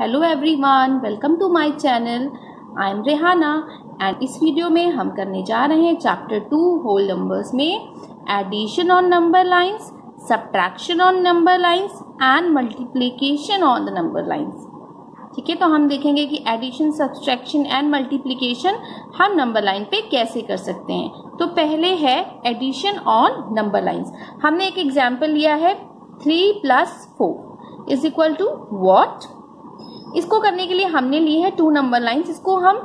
Hello everyone welcome to my channel I am Rehana and इस video में हम करने जा रहे हैं चैप्टर टू होल नंबर्स में addition on number lines subtraction on number lines and multiplication on the number lines ठीक है तो हम देखेंगे कि एडिशन सब्सट्रैक्शन एंड मल्टीप्लीकेशन हम नंबर लाइन पे कैसे कर सकते हैं। तो पहले है एडिशन ऑन नंबर लाइंस हमने एक एग्ज़ाम्पल लिया है three plus four is equal to what इसको करने के लिए हमने ली है टू नंबर लाइंस इसको हम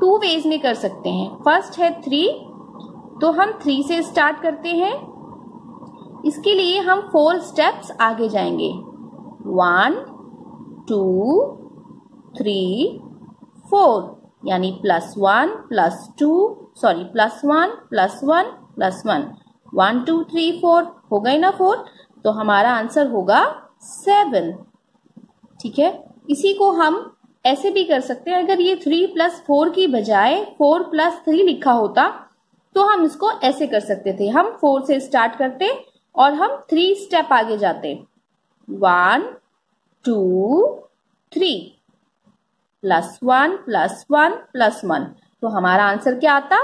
टू वेज में कर सकते हैं। फ़र्स्ट है थ्री तो हम थ्री से स्टार्ट करते हैं। इसके लिए हम फोर स्टेप्स आगे जाएँगे। वन टू थ्री फोर यानी plus one plus two sorry plus one plus one plus one one two three four हो गए ना फोर तो हमारा आंसर होगा सेवन ठीक है? इसी को हम ऐसे भी कर सकते हैं, अगर ये थ्री प्लस फोर की बजाय फोर प्लस थ्री लिखा होता तो हम इसको ऐसे कर सकते थे। हम फोर से स्टार्ट करते और हम थ्री स्टेप आगे जाते। One two three plus one plus one plus one तो हमारा आंसर क्या आता?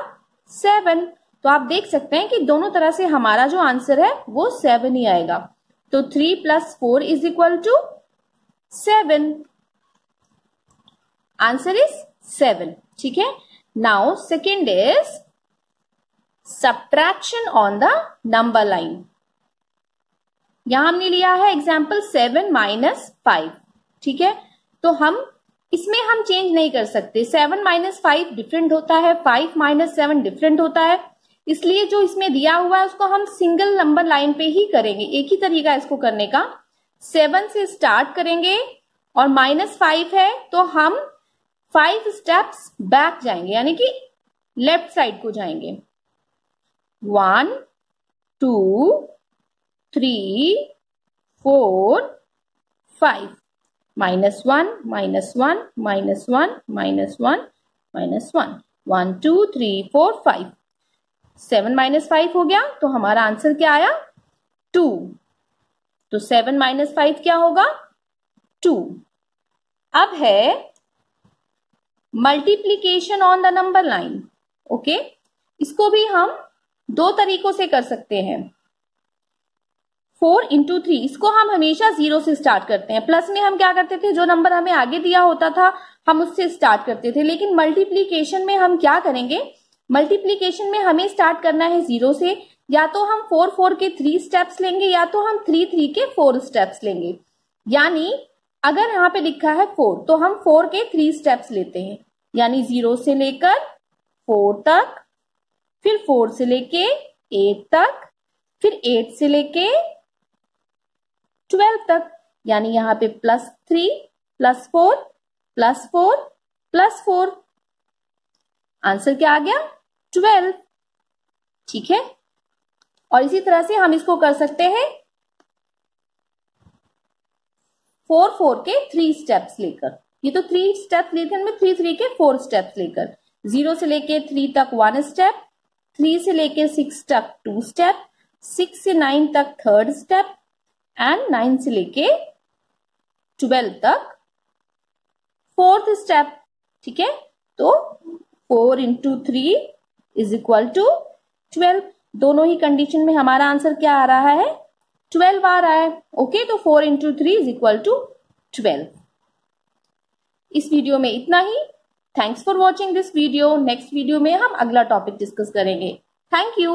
सेवन तो आप देख सकते हैं कि दोनों तरह से हमारा जो आंसर है, वो सेवन ही आएगा। तो three plus four is equal to seven answer is seven ठीक है? Now second is subtraction on the number line यहाँ हमने लिया है एग्ज़ाम्पल सेवन माइनस फाइव ठीक है? तो हम इसमें हम चेंज नहीं कर सकते. सेवन माइनस फाइव डिफरेंट होता है. फाइव माइनस सेवन डिफरेंट होता है. इसलिए जो इसमें दिया हुआ है, उसको हम सिंगल नंबर लाइन पे ही करेंगे. एक ही तरीका इसको करने का. सेवन से स्टार्ट करेंगे और माइनस फाइव है तो हम फाइव स्टेप्स बैक जाएँगे, यानी कि लेफ़्ट साइड को जाएँगे। One, two, three, four, five. Minus one minus one minus one minus one minus one. One, two, three, four, five. Seven minus five हो गया तो हमारा आंसर क्या आया? टू। तो सेवन माइनस फाइव क्या होगा? टू। अब है multiplication on the number line okay इसको भी हम दो तरीकों से कर सकते हैं। फोर इंटू थ्री इसको हम हमेशा ज़ीरो से स्टार्ट करते हैं। प्लस में हम क्या करते थे? जो नंबर हमें आगे दिया होता था, हम उससे स्टार्ट करते थे। लेकिन मल्टीप्लीकेशन में हम क्या करेंगे? मल्टीप्लीकेशन में हमें स्टार्ट करना है ज़ीरो से। या तो हम फोर फोर के थ्री स्टेप्स लेंगे, या तो हम थ्री थ्री के फोर स्टेप्स लेंगे। यानी अगर यहाँ पे लिखा है फोर तो हम फोर के थ्री स्टेप्स लेते हैं। यानी ज़ीरो से लेकर फोर तक, फिर फोर से लेके एट तक, फिर एट से लेके ट्वेल्व तक। यानी यहाँ पे plus three plus four plus four plus four answer क्या आ गया? ट्वेल्व ठीक है? और इसी तरह से हम इसको कर सकते हैं फोर फोर के थ्री स्टेप्स लेकर। ये तो थ्री स्टेप लेते हैं थ्री थ्री के फोर स्टेप्स लेकर। ज़ीरो से लेके थ्री तक वन स्टेप, थ्री से लेके सिक्स तक टू स्टेप, सिक्स से नाइन तक थर्ड स्टेप एंड नाइन से लेके ट्वेल्व तक फोर्थ स्टेप, ठीक है? तो four into three is equal to twelve दोनों ही कंडीशन में हमारा आंसर क्या आ रहा है? ट्वेल्व आ रहा है। ओके तो four into three is equal to twelve इस वीडियो में इतना ही। Thanks for watching this video next video में हम अगला टॉपिक डिस्कस करेंगे। Thank you